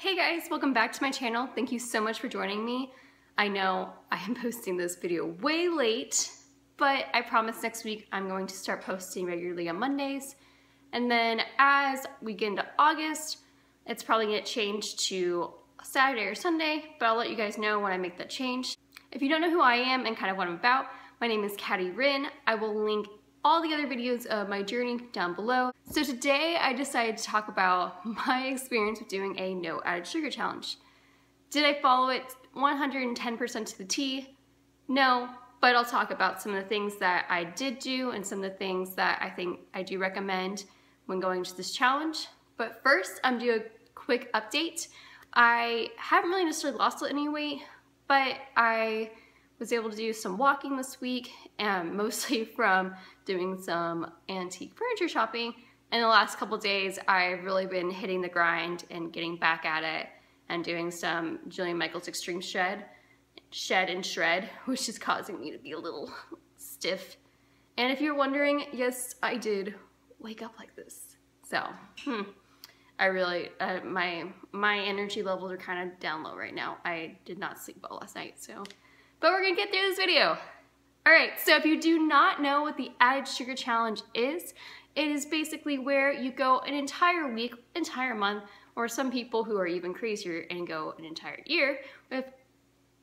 Hey guys, welcome back to my channel. Thank you so much for joining me. I know I am posting this video way late, but I promise next week I'm going to start posting regularly on Mondays. And then as we get into August, it's probably gonna change to Saturday or Sunday, but I'll let you guys know when I make that change. If you don't know who I am and kind of what I'm about, my name is Katty Ryn. I will link all the other videos of my journey down below. So today I decided to talk about my experience with doing a no added sugar challenge. Did I follow it 110% to the T? No, but I'll talk about some of the things that I did do and some of the things that I think I do recommend when going to this challenge. But first, I'm doing a quick update. I haven't really necessarily lost any weight, but I was able to do some walking this week, and mostly from doing some antique furniture shopping. In the last couple days, I've really been hitting the grind and getting back at it and doing some Jillian Michaels Extreme Shed, Shed and Shred, which is causing me to be a little stiff. And if you're wondering, yes, I did wake up like this. So, hmm, I really, uh, my, my energy levels are kind of down low right now. I did not sleep well last night, so but we're gonna get through this video. All right, so if you do not know what the added sugar challenge is, it is basically where you go an entire week, entire month, or some people who are even crazier and go an entire year with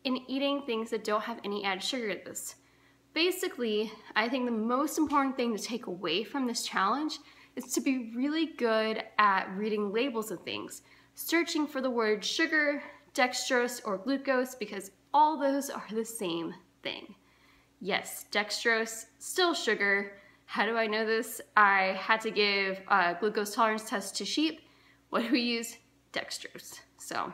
in eating things that don't have any added sugar in this. Basically, I think the most important thing to take away from this challenge is to be really good at reading labels of things, searching for the word sugar, dextrose, or glucose because all those are the same thing. Yes, dextrose, still sugar. How do I know this? I had to give a glucose tolerance test to sheep. What do we use? Dextrose. So,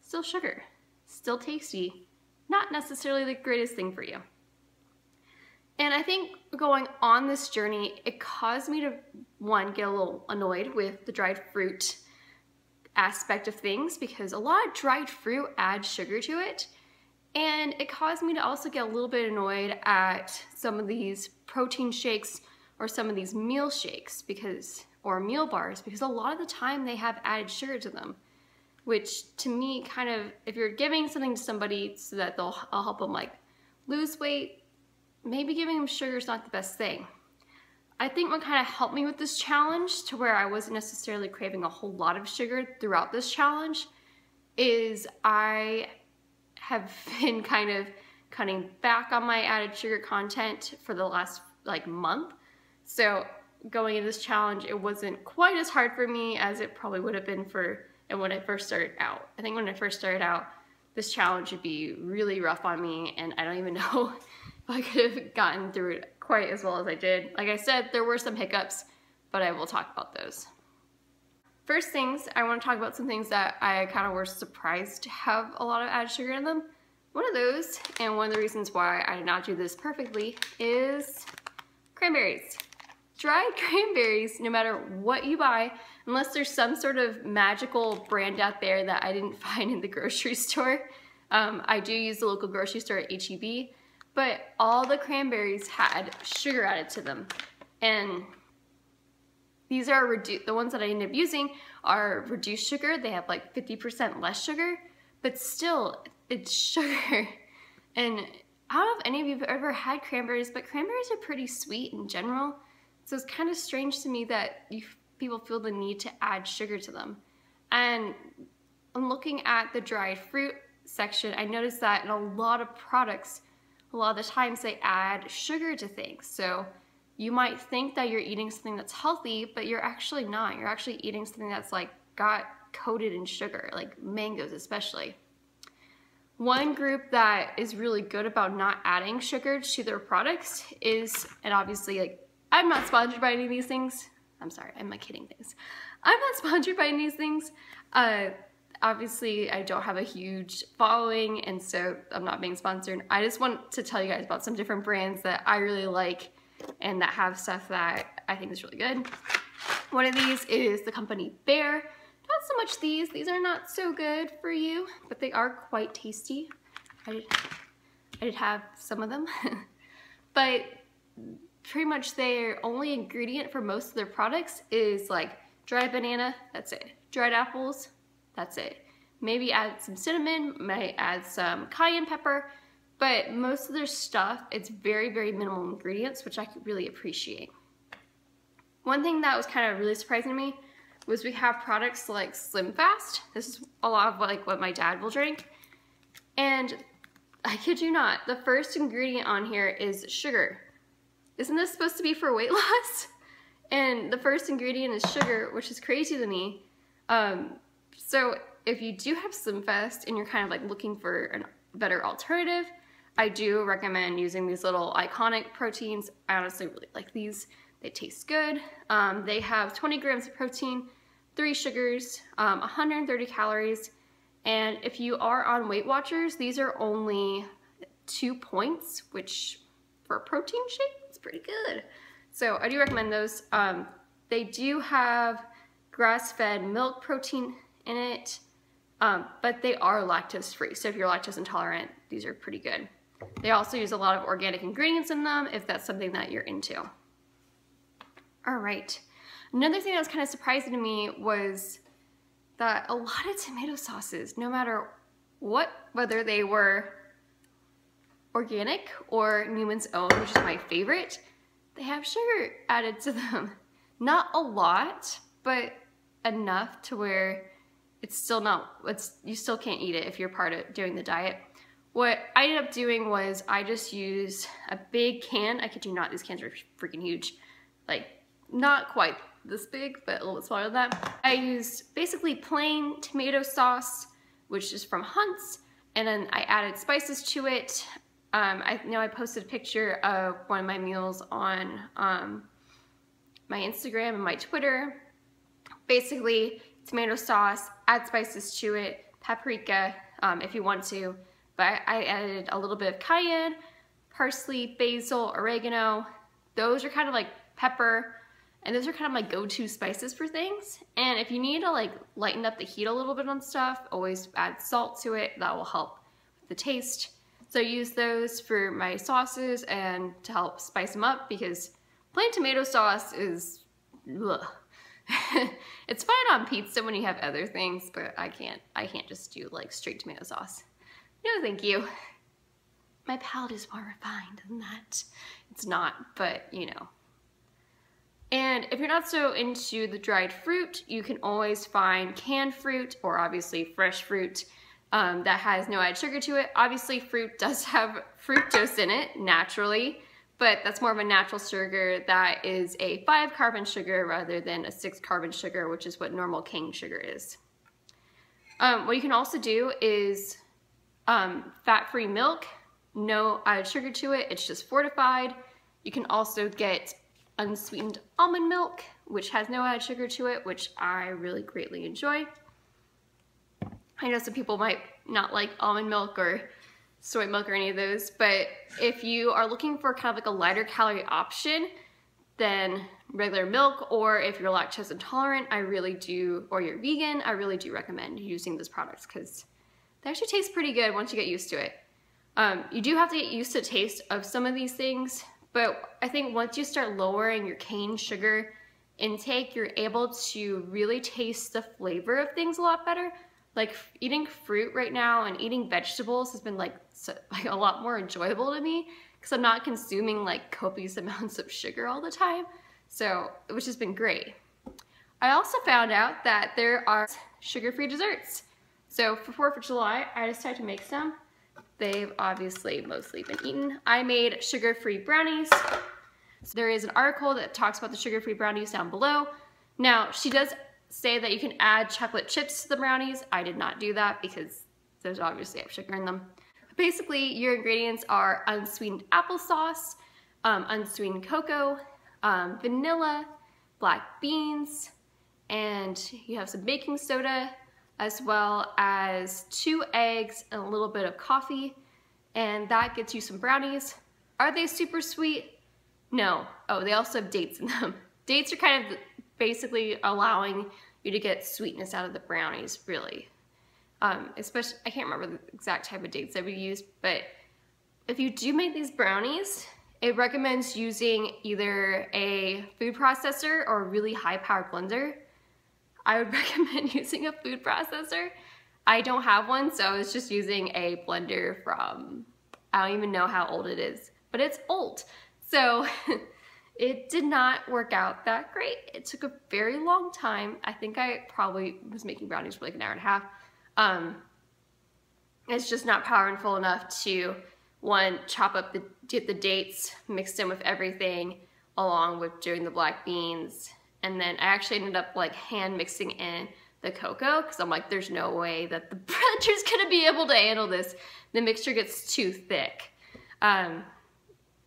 still sugar, still tasty, not necessarily the greatest thing for you. And I think going on this journey, it caused me to, one, get a little annoyed with the dried fruit aspect of things because a lot of dried fruit adds sugar to it and it caused me to also get a little bit annoyed at some of these protein shakes or some of these meal shakes because, or meal bars, because a lot of the time they have added sugar to them. Which to me kind of, if you're giving something to somebody so that they'll I'll help them like lose weight, maybe giving them sugar is not the best thing. I think what kind of helped me with this challenge to where I wasn't necessarily craving a whole lot of sugar throughout this challenge is I have been kind of cutting back on my added sugar content for the last like month. So going into this challenge, it wasn't quite as hard for me as it probably would have been for and when I first started out. I think when I first started out, this challenge would be really rough on me and I don't even know if I could have gotten through it quite as well as I did. Like I said, there were some hiccups, but I will talk about those. First things, I want to talk about some things that I kind of were surprised to have a lot of added sugar in them. One of those, and one of the reasons why I did not do this perfectly, is cranberries. Dried cranberries, no matter what you buy, unless there's some sort of magical brand out there that I didn't find in the grocery store. Um, I do use the local grocery store at HEB, but all the cranberries had sugar added to them. And these are reduced, the ones that I end up using are reduced sugar. They have like 50% less sugar, but still it's sugar. And I don't know if any of you have ever had cranberries, but cranberries are pretty sweet in general. So it's kind of strange to me that you, people feel the need to add sugar to them. And I'm looking at the dried fruit section, I noticed that in a lot of products, a lot of the times they add sugar to things. So you might think that you're eating something that's healthy, but you're actually not. You're actually eating something that's like got coated in sugar, like mangoes especially. One group that is really good about not adding sugar to their products is, and obviously like, I'm not sponsored by any of these things. I'm sorry, I'm like kidding things. I'm not sponsored by any of these things. Uh, obviously I don't have a huge following and so I'm not being sponsored. I just want to tell you guys about some different brands that I really like and that have stuff that I think is really good. One of these is the company Bear. Not so much these, these are not so good for you, but they are quite tasty. I did, I did have some of them. but pretty much their only ingredient for most of their products is like dried banana, that's it. Dried apples, That's it. Maybe add some cinnamon, might add some cayenne pepper, but most of their stuff, it's very, very minimal ingredients, which I could really appreciate. One thing that was kind of really surprising to me was we have products like Slim Fast. This is a lot of like what my dad will drink. And I kid you not, the first ingredient on here is sugar. Isn't this supposed to be for weight loss? And the first ingredient is sugar, which is crazy to me. Um, so if you do have SlimFast and you're kind of like looking for a better alternative, I do recommend using these little iconic proteins. I honestly really like these. They taste good. Um, they have 20 grams of protein, three sugars, um, 130 calories. And if you are on Weight Watchers, these are only two points, which for a protein shake, it's pretty good. So I do recommend those. Um, they do have grass-fed milk protein in it, um, but they are lactose free. So if you're lactose intolerant, these are pretty good. They also use a lot of organic ingredients in them if that's something that you're into. All right. Another thing that was kind of surprising to me was that a lot of tomato sauces, no matter what, whether they were organic or Newman's Own, which is my favorite, they have sugar added to them. Not a lot, but enough to where it's still not, it's, you still can't eat it if you're part of doing the diet. What I ended up doing was I just used a big can. I kid you not, these cans are freaking huge. Like, not quite this big, but a little bit smaller than that. I used basically plain tomato sauce, which is from Hunt's, and then I added spices to it. Um, I know I posted a picture of one of my meals on um, my Instagram and my Twitter. Basically, tomato sauce, add spices to it, paprika um, if you want to, but I added a little bit of cayenne, parsley, basil, oregano. Those are kind of like pepper, and those are kind of my go-to spices for things. And if you need to like lighten up the heat a little bit on stuff, always add salt to it. That will help with the taste. So I use those for my sauces and to help spice them up because plain tomato sauce is, it's fine on pizza when you have other things, but I can't, I can't just do like straight tomato sauce. No, thank you. My palate is more refined than that. It's not, but you know, and if you're not so into the dried fruit, you can always find canned fruit or obviously fresh fruit um, that has no added sugar to it. Obviously fruit does have fructose in it naturally, but that's more of a natural sugar that is a five carbon sugar rather than a six carbon sugar, which is what normal cane sugar is. Um, what you can also do is um, fat-free milk, no added sugar to it, it's just fortified. You can also get unsweetened almond milk, which has no added sugar to it, which I really greatly enjoy. I know some people might not like almond milk or soy milk or any of those, but if you are looking for kind of like a lighter calorie option than regular milk, or if you're lactose intolerant, I really do, or you're vegan, I really do recommend using those products because they actually taste pretty good once you get used to it. Um, you do have to get used to taste of some of these things but I think once you start lowering your cane sugar intake, you're able to really taste the flavor of things a lot better. Like eating fruit right now and eating vegetables has been like, so, like a lot more enjoyable to me because I'm not consuming like copious amounts of sugar all the time. So, which has been great. I also found out that there are sugar-free desserts. So for 4th of July, I decided to make some. They've obviously mostly been eaten. I made sugar-free brownies. So there is an article that talks about the sugar-free brownies down below. Now, she does say that you can add chocolate chips to the brownies. I did not do that because those obviously have sugar in them. Basically, your ingredients are unsweetened applesauce, um, unsweetened cocoa, um, vanilla, black beans, and you have some baking soda, as well as two eggs and a little bit of coffee. And that gets you some brownies. Are they super sweet? No. Oh, they also have dates in them. dates are kind of basically allowing you to get sweetness out of the brownies, really. Um, especially, I can't remember the exact type of dates that we used, but if you do make these brownies, it recommends using either a food processor or a really high powered blender I would recommend using a food processor. I don't have one, so I was just using a blender from, I don't even know how old it is, but it's old. So it did not work out that great. It took a very long time. I think I probably was making brownies for like an hour and a half. Um, it's just not powerful enough to one chop up the get the dates mixed in with everything along with doing the black beans and then I actually ended up like hand mixing in the cocoa because I'm like there's no way that the blender gonna be able to handle this the mixture gets too thick um,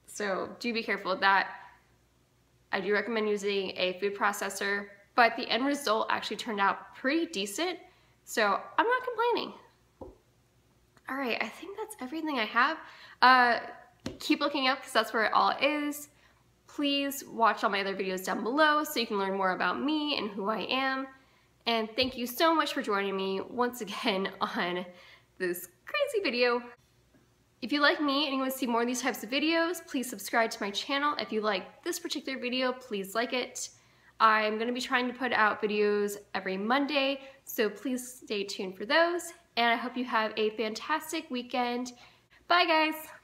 so do be careful with that I do recommend using a food processor but the end result actually turned out pretty decent so I'm not complaining all right, I think that's everything I have. Uh, keep looking up because that's where it all is. Please watch all my other videos down below so you can learn more about me and who I am. And thank you so much for joining me once again on this crazy video. If you like me and you want to see more of these types of videos, please subscribe to my channel. If you like this particular video, please like it. I'm going to be trying to put out videos every Monday, so please stay tuned for those and I hope you have a fantastic weekend. Bye guys!